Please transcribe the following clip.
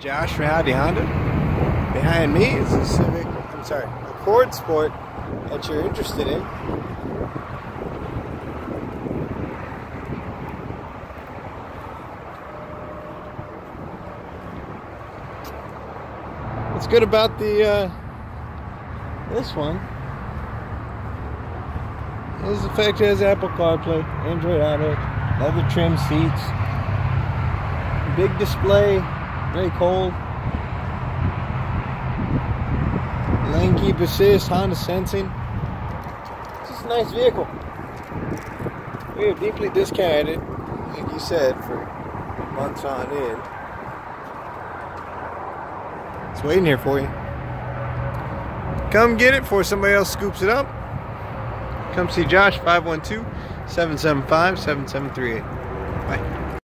Josh from Howdy Honda. Behind me is a Civic, I'm sorry, a Accord Sport that you're interested in. What's good about the uh, this one is the fact it has Apple CarPlay, Android Auto, leather trim seats, big display, very cold. Lane keep assist, Honda sensing. It's just a nice vehicle. We have deeply discounted, like you said, for months on end. It's waiting here for you. Come get it before somebody else scoops it up. Come see Josh, 512 775 7738. Bye.